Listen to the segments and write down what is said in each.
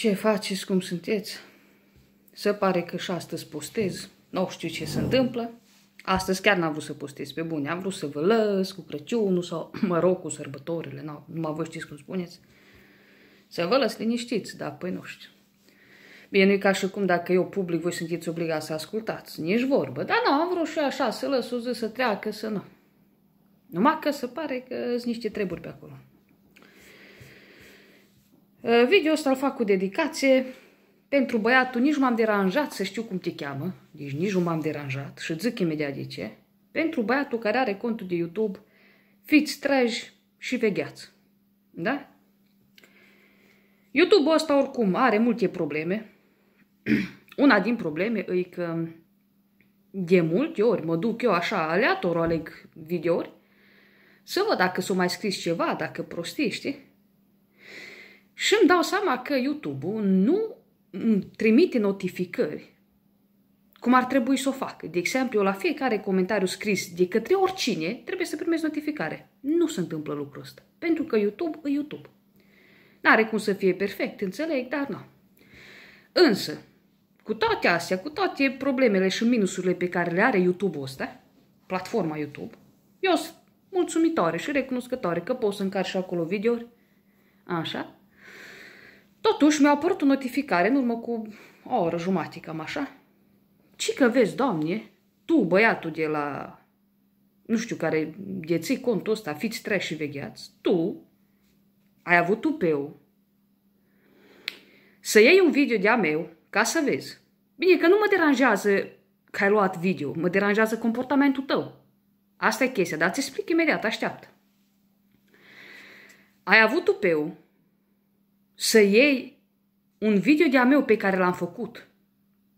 Ce faceți, cum sunteți? Se pare că și astăzi postez. Nu știu ce se întâmplă. Astăzi chiar n-am vrut să postez pe bune. Am vrut să vă lăs cu Crăciunul sau, mă rog, cu sărbătorile. Nu, numai vă știți cum spuneți. Să vă lăs liniștiți, dar păi nu știu. Bine, nu ca și cum dacă eu public, voi sunteți obligați să ascultați. Nici vorbă. Dar nu, am vrut și așa să lăs o zi să treacă, să nu. Numai că se pare că sunt niște treburi pe acolo. Uh, video ăsta îl fac cu dedicație pentru băiatul, nici m-am deranjat să știu cum te cheamă, deci nici nu m-am deranjat și zic imediat de ce, pentru băiatul care are contul de YouTube, fiți treji și vegheați. Da? YouTube-ul ăsta oricum are multe probleme. Una din probleme e că de multe ori mă duc eu așa aleator, aleg videouri, să văd dacă s-o mai scris ceva, dacă prostii, știi? Și îmi dau seama că YouTube-ul nu trimite notificări cum ar trebui să o facă. De exemplu, la fiecare comentariu scris de către oricine trebuie să primezi notificare. Nu se întâmplă lucrul ăsta. Pentru că YouTube e YouTube. N-are cum să fie perfect, înțeleg, dar nu. Însă, cu toate astea, cu toate problemele și minusurile pe care le are YouTube-ul ăsta, platforma YouTube, eu sunt mulțumitoare și recunoscătoare că pot să încarc și acolo videouri. Așa. Totuși mi-a apărut o notificare în urmă cu o oră jumate, cam așa. Ci că vezi, doamne, tu, băiatul de la, nu știu care, deții contul ăsta, fiți treși și vegheați, tu ai avut tupeu să iei un video de-a meu ca să vezi. Bine, că nu mă deranjează că ai luat video, mă deranjează comportamentul tău. Asta e chestia, dar ți explic imediat, așteaptă. Ai avut tupeu să iei un video de-a meu pe care l-am făcut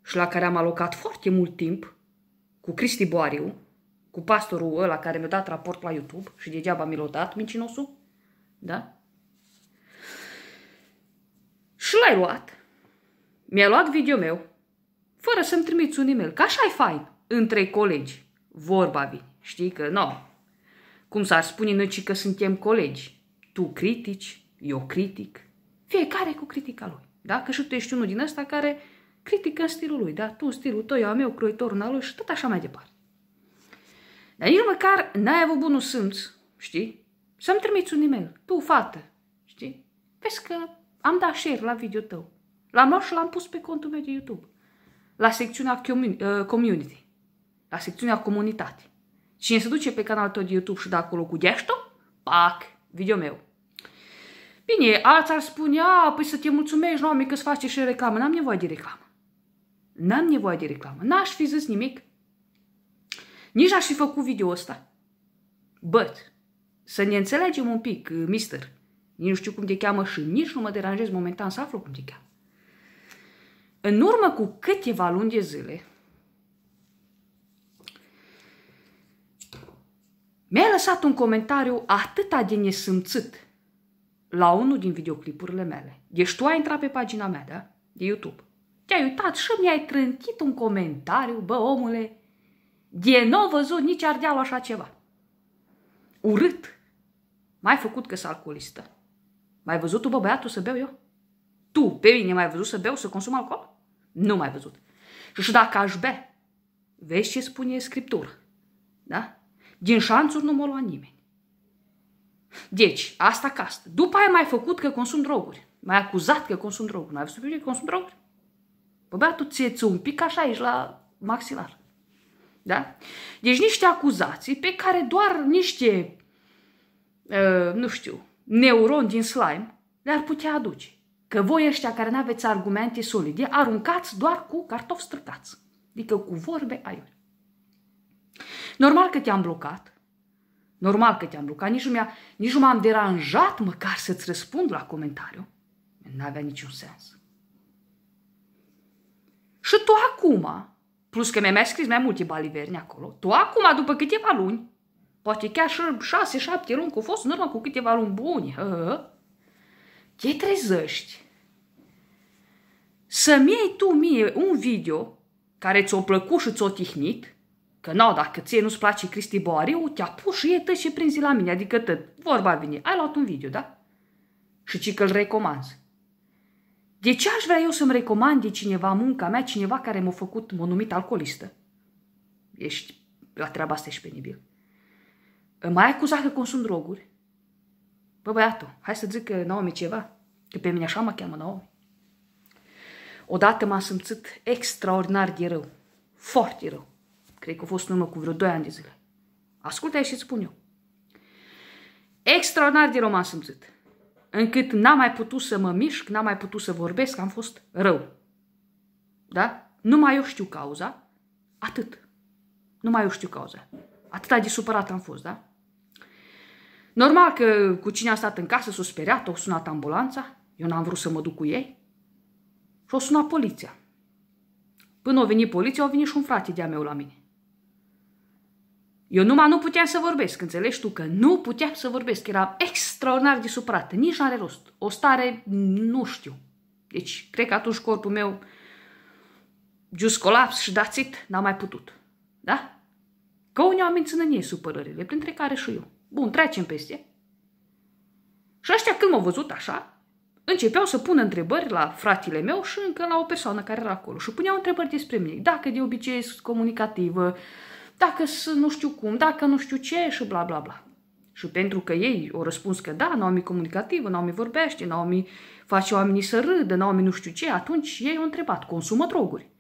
și la care am alocat foarte mult timp cu Cristi Boariu, cu pastorul ăla care mi-a dat raport la YouTube și degeaba mi l-a dat, mincinosul, da? Și l-ai luat, mi-a luat video meu, fără să-mi trimiți un e-mail, că așa e fain, între colegi, vorba vine, știi că nu, cum s-ar spune noi că suntem colegi, tu critici, eu critic, fiecare cu critica lui. Da? Că și tu ești unul din ăsta care critică în stilul lui. Da? Tu stilul tău, eu a meu, croitorul în lui și tot așa mai departe. Dar nici măcar n-ai avut bunul simț, știi? Să-mi trimiți un e-mail. Tu, fată, știi? Vezi că am dat share la video tău. L-am luat și l-am pus pe contul meu de YouTube. La secțiunea uh, community. La secțiunea comunitate. Cine se duce pe canalul tău de YouTube și dă acolo cu gheșto, pac, video meu. Bine, alții ar spune, a, păi să te mulțumești, nu, că îți face și reclamă. N-am nevoie de reclamă. N-am nevoie de reclamă. N-aș fi zis nimic. Nici n-aș fi făcut video ăsta. But, să ne înțelegem un pic, mister. Nici nu știu cum te cheamă și nici nu mă deranjez momentan să aflu cum te cheamă. În urmă cu câteva luni de zile, mi-a lăsat un comentariu atât de nesâmțit la unul din videoclipurile mele. Deci tu ai intrat pe pagina mea, da? De YouTube. Te-ai uitat și mi-ai trântit un comentariu, bă, omule, de nou văzut nici ardealul așa ceva. Urât. Mai făcut că s alcoolistă. Mai văzut tu, bă, băiatul, să beau eu? Tu, pe mine, mai văzut să beau, să consum alcool? Nu mai văzut. Și dacă aș bea, vezi ce spune Scriptura, da? Din șanțuri nu mă lua nimeni. Deci, asta castă. După aia mai făcut că consum droguri. Mai acuzat că consum droguri. N-ai văzut pe că consum droguri? Bă, băiatul, ți un pic așa aici la maxilar. Da? Deci niște acuzații pe care doar niște, uh, nu știu, neuroni din slime le-ar putea aduce. Că voi ăștia care nu aveți argumente solide, aruncați doar cu cartofi străcați. Adică cu vorbe aiuri. Normal că te-am blocat, Normal că te-am blocat, nici nu, mi-a, nici nu m-am deranjat măcar să-ți răspund la comentariu. N-avea niciun sens. Și tu acum, plus că mi-ai mai scris mai multe baliverni acolo, tu acum, după câteva luni, poate chiar și șase, șapte luni, că au fost în urmă cu câteva luni buni, hă, te trezești să-mi iei tu mie un video care ți-o plăcut și ți-o tihnit Că nu, dacă ție nu-ți place Cristi Boariu, te-a pus și e și prinzi la mine, adică tot. Vorba vine. Ai luat un video, da? Și ci că-l recomanzi. De ce aș vrea eu să-mi recomand de cineva munca mea, cineva care m-a făcut, m-a numit alcoolistă? Ești la treaba asta ești penibil. Mai acuzat că consum droguri? Bă, băiatul, hai să zic că Naomi ceva, că pe mine așa mă cheamă Naomi. Odată m-am simțit extraordinar de rău, foarte rău. Cred că a fost în urmă cu vreo 2 ani de zile. Ascultă și îți spun eu. Extraordinar de rău m-am simțit. Încât n-am mai putut să mă mișc, n-am mai putut să vorbesc, am fost rău. Da? Nu mai eu știu cauza. Atât. Nu mai eu știu cauza. Atâta de supărat am fost, da? Normal că cu cine a stat în casă s-a speriat, au sunat ambulanța, eu n-am vrut să mă duc cu ei și au sunat poliția. Până a venit poliția, au venit și un frate de-a meu la mine. Eu numai nu puteam să vorbesc, înțelegi tu că nu puteam să vorbesc, eram extraordinar de supărată, nici n-are rost. O stare, nu știu. Deci, cred că atunci corpul meu just colaps și dațit, n-am mai putut. Da? Că unii oameni țin în ei supărările, printre care și eu. Bun, trecem peste. Și ăștia când m-au văzut așa, începeau să pună întrebări la fratele meu și încă la o persoană care era acolo. Și puneau întrebări despre mine. Dacă de obicei sunt comunicativă, dacă sunt nu știu cum, dacă nu știu ce și bla bla bla. Și pentru că ei au răspuns că da, Naomi comunicativă, Naomi vorbește, Naomi face oamenii să râdă, Naomi nu știu ce, atunci ei au întrebat, consumă droguri.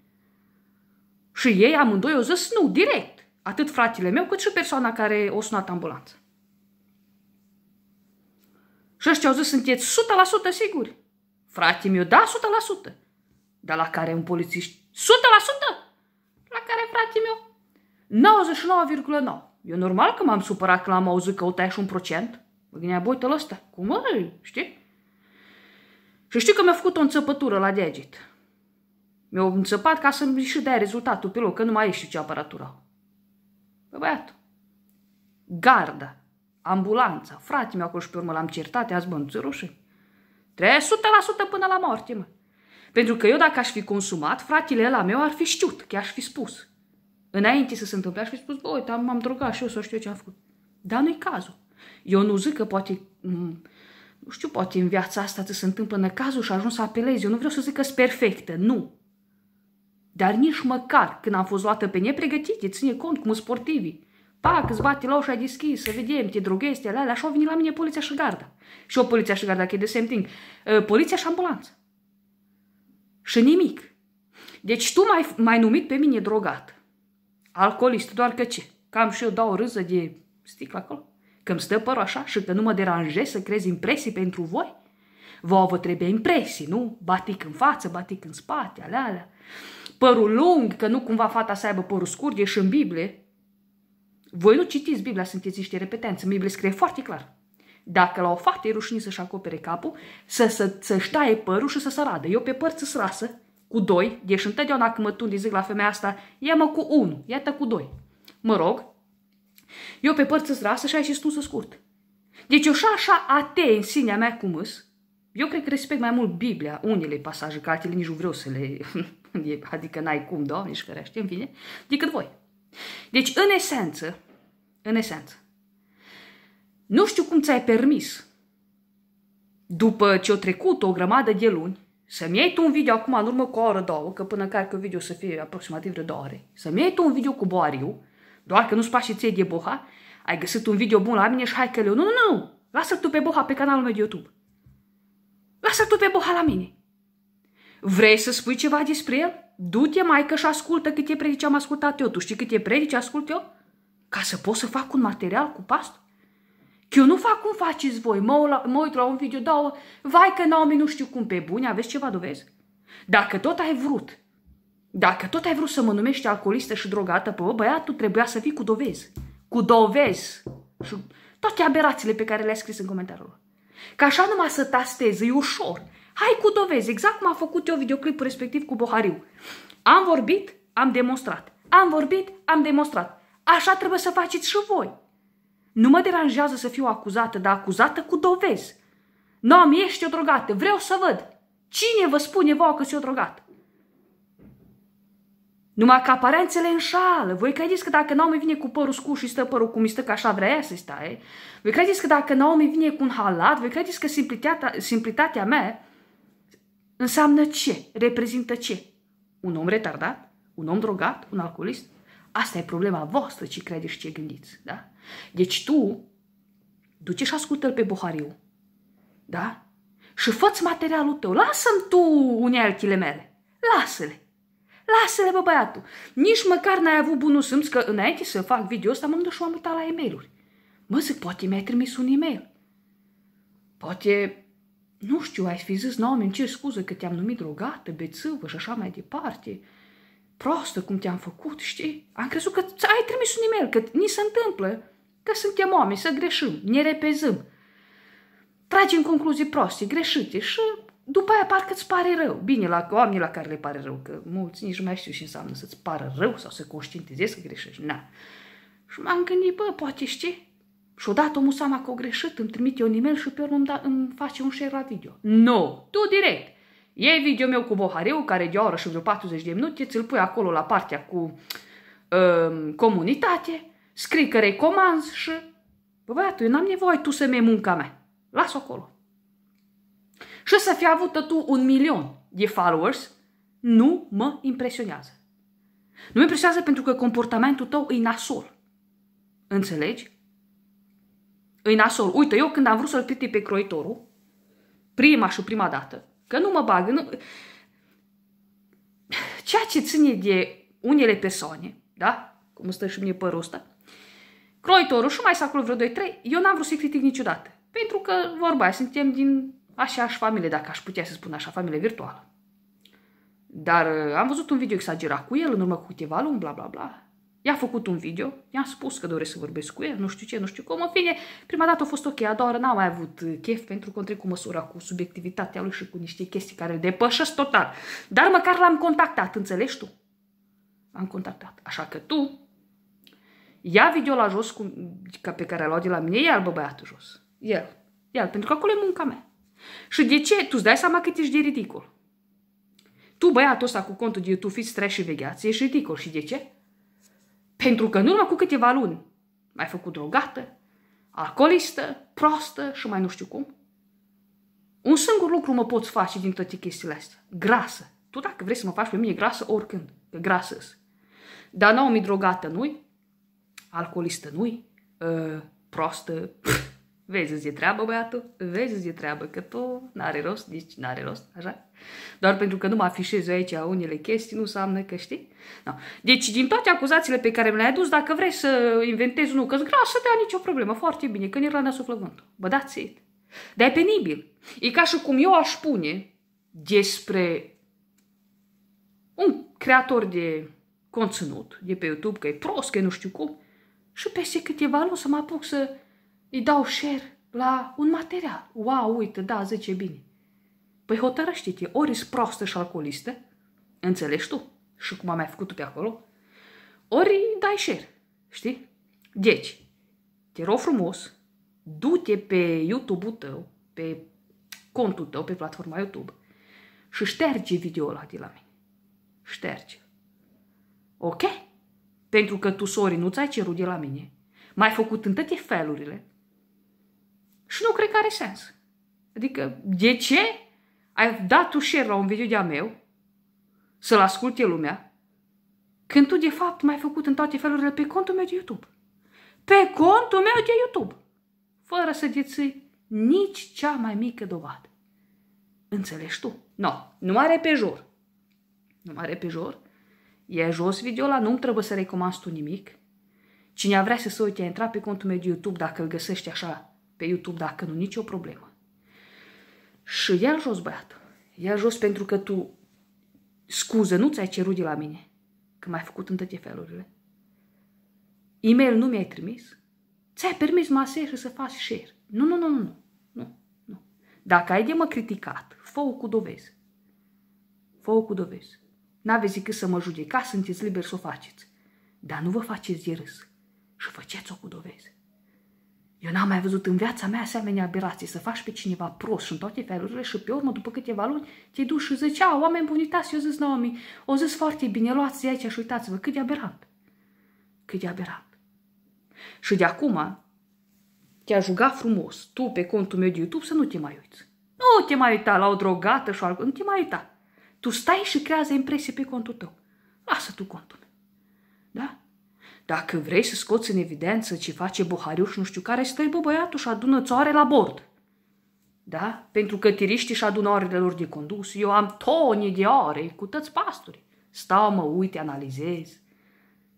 Și ei amândoi au zis nu, direct. Atât fratele meu, cât și persoana care o sunat ambulanță. Și ăștia au zis, sunteți 100% siguri? Frate meu, da, 100%. Dar la care un polițist, 100%? La care frate meu? 99,9. Eu normal că m-am supărat când am auzit că o tai și un procent. Mă gândeam, băi, tăl ăsta, cum mă, știi? Și știu că mi-a făcut o înțăpătură la deget. Mi-a înțăpat ca să-mi și dea rezultatul pe loc, că nu mai e știu ce aparatură. Bă, băiatul, garda, ambulanța, frate meu acolo și pe urmă l-am certat, i-a zis, bă, nu rușe. Trebuie 100% până la moarte, mă. Pentru că eu dacă aș fi consumat, fratele ăla meu ar fi știut, că aș fi spus. Înainte să se întâmple, aș fi spus, bă, uite, m-am drogat și eu să știu ce am făcut. Dar nu-i cazul. Eu nu zic că poate, nu știu, poate în viața asta ți se întâmplă în cazul și ajuns să apelezi. Eu nu vreau să zic că sunt perfectă, nu. Dar nici măcar când am fost luată pe nepregătite, ține cont cum sportivii. Pac, îți bate la ușa deschis, să vedem, te droghezi, te alea, așa au venit la mine poliția și garda. Și o poliția și garda, că e de same thing. Uh, poliția și ambulanță. Și nimic. Deci tu m-ai, m-ai numit pe mine drogat. Alcoolist, doar că ce? Cam și eu dau o râză de sticlă acolo? Că îmi stă părul așa și că nu mă deranjez să crezi impresii pentru voi? Vă vă trebuie impresii, nu? Batic în față, batic în spate, alea, alea. Părul lung, că nu cumva fata să aibă părul scurt, e și în Biblie. Voi nu citiți Biblia, sunteți niște repetenți. În Biblie scrie foarte clar. Dacă la o fată e rușine să-și acopere capul, să, să, să-și taie părul și să se radă. Eu pe părți rasă, cu doi, deci întotdeauna când mă tundi zic la femeia asta, ia-mă cu unu, iată cu doi. Mă rog, eu pe părți îți rasă și ai și stunsă scurt. Deci eu și așa ate în sinea mea cum îs, eu cred că respect mai mult Biblia, unele pasaje, că altele nici nu vreau să le... adică n-ai cum, doamne, și ferește, în fine, decât voi. Deci, în esență, în esență, nu știu cum ți-ai permis, după ce au trecut o grămadă de luni, să-mi iei tu un video acum în urmă cu o oră, două, că până care video să fie aproximativ de două ore, să-mi iei tu un video cu boariu, doar că nu-ți place ție de boha, ai găsit un video bun la mine și hai că leu. Nu, nu, nu, lasă-l tu pe boha pe canalul meu de YouTube. Lasă-l tu pe boha la mine. Vrei să spui ceva despre el? Du-te, maică, și ascultă câte predici am ascultat eu. Tu știi câte predici ascult eu? Ca să pot să fac un material cu pastor? Că eu nu fac cum faceți voi. Mă, mă uit la un video, dau, vai că Naomi nu știu cum pe bune, aveți ceva dovezi? Dacă tot ai vrut, dacă tot ai vrut să mă numești alcoolistă și drogată, pe băiatul trebuia să fii cu dovezi. Cu dovezi. Și toate aberațiile pe care le-ai scris în comentariul Ca așa numai să tastezi, e ușor. Hai cu dovezi, exact cum am făcut eu videoclipul respectiv cu Bohariu. Am vorbit, am demonstrat. Am vorbit, am demonstrat. Așa trebuie să faceți și voi. Nu mă deranjează să fiu acuzată, dar acuzată cu dovezi. Nu, mi ești o drogată, vreau să văd. Cine vă spune vouă că sunt o drogată? Numai că aparențele înșală. Voi credeți că dacă Naomi vine cu părul scurt și stă părul cum stă, că așa vrea ea să stai, voi credeți că dacă Naomi vine cu un halat, voi credeți că simplitatea, simplitatea mea înseamnă ce? Reprezintă ce? Un om retardat? Un om drogat? Un alcoolist? Asta e problema voastră ce credeți și ce gândiți. Da? Deci tu duce și ascultă-l pe Bohariu. Da? Și fă materialul tău. Lasă-mi tu unealtile mele. Lasă-le. Lasă-le, bă, băiatul. Nici măcar n-ai avut bunul simț că înainte să fac video ăsta mă și m-am uitat la e mail Mă zic, poate mi-ai trimis un e-mail. Poate, nu știu, ai fi zis, nu, îmi cer scuze că te-am numit drogată, bețâvă și așa mai departe. Prostă cum te-am făcut, știi? Am crezut că ai trimis un e-mail, că ni se întâmplă, că suntem oameni, să greșim, ne repezăm. Tragem concluzii proste, greșite și după aia parcă îți pare rău. Bine, la oamenii la care le pare rău, că mulți nici nu mai știu ce înseamnă să-ți pară rău sau să conștientizezi că greșești. Na. Și m-am gândit, bă, poate știi? Și odată omul seama că o greșit, îmi trimite un e-mail și pe urmă îmi, da, îmi face un share la video. Nu, no, tu direct. Iei video meu cu Bohariu, care de o oră și vreo 40 de minute, ți-l pui acolo la partea cu uh, comunitate, scrii că recomanzi și... Bă, băiatul, eu n-am nevoie tu să-mi munca mea. Las-o acolo. Și să fi avut tu un milion de followers, nu mă impresionează. Nu mă impresionează pentru că comportamentul tău e nasol. Înțelegi? E nasol. Uite, eu când am vrut să-l critic pe croitorul, prima și prima dată, că nu mă bag, nu... ceea ce ține de unele persoane, da? Cum stă și mie părul ăsta, croitorul și mai să acolo vreo 2-3, eu n-am vrut să-i critic niciodată. Pentru că, vorba suntem din Așa familie, dacă aș putea să spun așa, familie virtuală. Dar uh, am văzut un video exagerat cu el în urmă cu câteva luni, bla bla bla. I-a făcut un video, i-am spus că doresc să vorbesc cu el, nu știu ce, nu știu cum. În fine, prima dată a fost ok, a doua oară n-am mai avut uh, chef pentru că întreg cu măsura, cu subiectivitatea lui și cu niște chestii care îl depășesc total. Dar măcar l-am contactat, înțelegi tu? L-am contactat. Așa că tu ia video la jos cu, ca pe care l-a luat de la mine, ia-l bă băiatul jos. El. El, pentru că acolo e munca mea. Și de ce? Tu îți dai seama cât ești de ridicol. Tu, băiatul ăsta cu contul de YouTube, fiți stres și vegheați, ești ridicol. Și de ce? Pentru că în urmă cu câteva luni ai făcut drogată, alcoolistă, prostă și mai nu știu cum. Un singur lucru mă poți face din toate chestiile astea. Grasă. Tu dacă vrei să mă faci pe mine grasă, oricând. Că grasă Dar nu mi drogată nu-i, alcoolistă nu-i, uh, prostă, pf, Vezi zi treabă, băiatul? Vezi zi treabă, că tu n-are rost, nici n-are rost, așa? Doar pentru că nu mă afișez aici unele chestii, nu înseamnă că știi? No. Deci, din toate acuzațiile pe care mi le-ai adus, dacă vrei să inventezi unul că să te nicio problemă, foarte bine, că ni-l suflă vântul. Bă, dați it. Dar e penibil. E ca și cum eu aș spune despre un creator de conținut de pe YouTube, că e prost, că e nu știu cum, și peste câteva luni să mă apuc să îi dau share la un material. Wow, uite, da, zice bine. Păi hotărăște-te, ori ești prostă și alcoolistă, înțelegi tu, și cum am mai făcut pe acolo, ori dai share, știi? Deci, te rog frumos, du-te pe YouTube-ul tău, pe contul tău, pe platforma YouTube și șterge video ăla de la mine. Șterge. Ok? Pentru că tu, sori, nu ți-ai cerut de la mine. M-ai făcut în toate felurile și nu cred că are sens. Adică, de ce ai dat tu share la un video de-a meu să-l asculte lumea, când tu, de fapt, m-ai făcut în toate felurile pe contul meu de YouTube? Pe contul meu de YouTube! Fără să deții nici cea mai mică dovadă. Înțelegi tu? No, nu are pe jur. Nu are pe jur. E jos video la nu trebuie să recomand tu nimic. Cine vrea să se uite, a intrat pe contul meu de YouTube dacă îl găsești așa pe YouTube, dacă nu, nicio problemă. Și ia jos, băiatul. Ia jos pentru că tu, scuză, nu ți-ai cerut de la mine, că m-ai făcut în toate felurile. E-mail nu mi-ai trimis. Ți-ai permis masaj să faci share. Nu, nu, nu, nu, nu, nu. Dacă ai de mă criticat, fă cu dovezi. fă cu dovezi. N-aveți decât să mă judecați, sunteți liberi să o faceți. Dar nu vă faceți de râs și faceți-o cu dovezi. Eu n-am mai văzut în viața mea asemenea aberații, să faci pe cineva prost și în toate felurile și pe urmă, după câteva luni, te duci și zici, a, oameni buni, uitați, eu zis Naomi, o zis foarte bine, luați de aici și uitați-vă, cât de aberant. Cât de aberant. Și de acum, te-a jugat frumos, tu pe contul meu de YouTube, să nu te mai uiți. Nu te mai uita la o drogată și altă, nu te mai uita. Tu stai și creează impresii pe contul tău. Lasă tu contul. Da? Dacă vrei să scoți în evidență ce face Bohariu și nu știu care, stai bă băiatul și adună țoare la bord. Da? Pentru că tiriștii și adună orele lor de condus. Eu am toni de ore cu tăți pasturi. Stau, mă uit, analizez.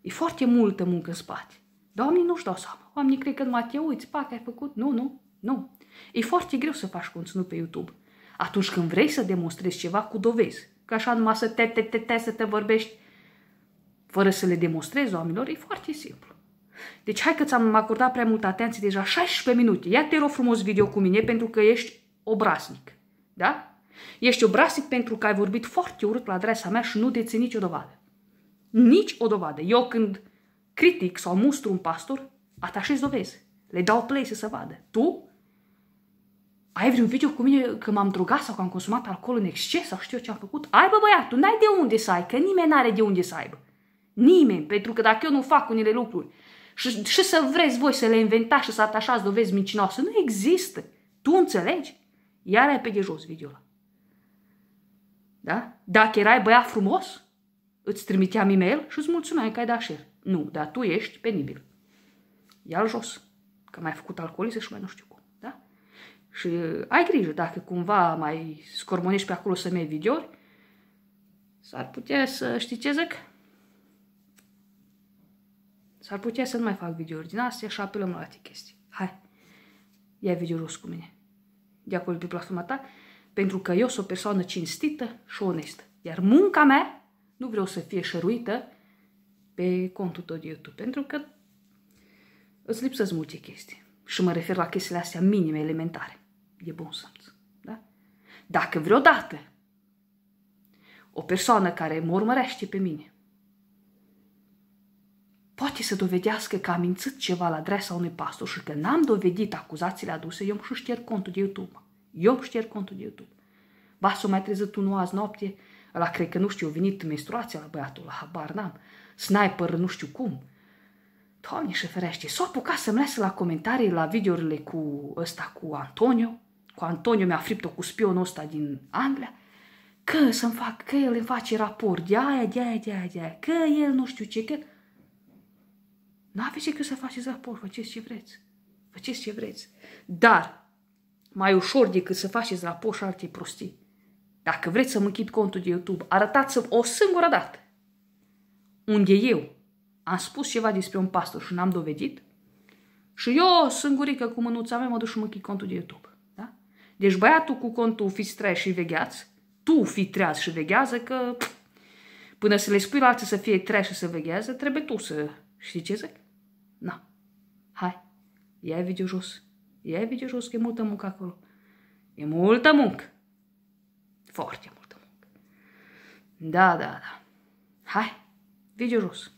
E foarte multă muncă în spate. Doamne, nu-și dau seama. Oamenii cred că numai te uiți, pac, ai făcut. Nu, nu, nu. E foarte greu să faci conținut pe YouTube. Atunci când vrei să demonstrezi ceva cu dovezi, că așa numai să te, te, te, te, să te vorbești fără să le demonstrezi oamenilor, e foarte simplu. Deci hai că ți-am acordat prea multă atenție, deja 16 minute. Ia te rog frumos video cu mine pentru că ești obraznic. Da? Ești obraznic pentru că ai vorbit foarte urât la adresa mea și nu deții nicio dovadă. Nici o dovadă. Eu când critic sau mustru un pastor, atașez dovezi. Le dau play să se vadă. Tu ai vreun video cu mine că m-am drogat sau că am consumat alcool în exces sau știu ce am făcut? Ai, bă, băiatul, n-ai de unde să ai, că nimeni n-are de unde să aibă. Nimeni, pentru că dacă eu nu fac unele lucruri și, și să vreți voi să le inventați și să atașați dovezi mincinoase, nu există. Tu înțelegi? Iar ai pe de jos video ăla. Da? Dacă erai băiat frumos, îți trimiteam e-mail și îți mulțumeai că ai dat share. Nu, dar tu ești penibil. Ia-l jos, că mai ai făcut alcoolism și mai nu știu cum. Da? Și ai grijă, dacă cumva mai scormonești pe acolo să-mi iei videouri, s-ar putea să știi ce zic? S-ar putea să nu mai fac videouri din astea și apelăm la alte chestii. Hai, ia video jos cu mine. De acolo pe platforma ta, pentru că eu sunt o persoană cinstită și onestă. Iar munca mea nu vreau să fie șăruită pe contul tău de YouTube, pentru că îți lipsesc multe chestii. Și mă refer la chestiile astea minime, elementare. E bun simț. Da? Dacă vreodată o persoană care mă urmărește pe mine poate să dovedească că am mințit ceva la adresa unui pastor și că n-am dovedit acuzațiile aduse, eu îmi șterg contul de YouTube. Eu îmi șterg contul de YouTube. Ba s-o mai trezit unul azi noapte, ăla cred că nu știu, a venit menstruația la băiatul, la habar n-am, sniper nu știu cum. Doamne și ferește, s-o apucat să-mi lase la comentarii la videourile cu ăsta, cu Antonio, cu Antonio mi-a fript-o cu spionul ăsta din Anglia, că să-mi fac, că el îmi face raport de aia, de aia, de aia, de aia, că el nu știu ce, că... Nu aveți decât să faceți raport, faceți ce vreți. Faceți ce vreți. Dar, mai ușor decât să faceți raport și alte prostii. Dacă vreți să mă închid contul de YouTube, arătați-mi o singură dată unde eu am spus ceva despre un pastor și n-am dovedit și eu, singurică cu mânuța mea, mă duc și mă închid contul de YouTube. Da? Deci băiatul cu contul fiți treaz și vegheați, tu fi treaz și veghează că până să le spui la alții să fie treaz și să veghează, trebuie tu să știi ce zic? Na. Hai, ia video jos. Ia video jos, că e multă muncă acolo. E multă muncă. Foarte multă muncă. Da, da, da. Hai, video jos.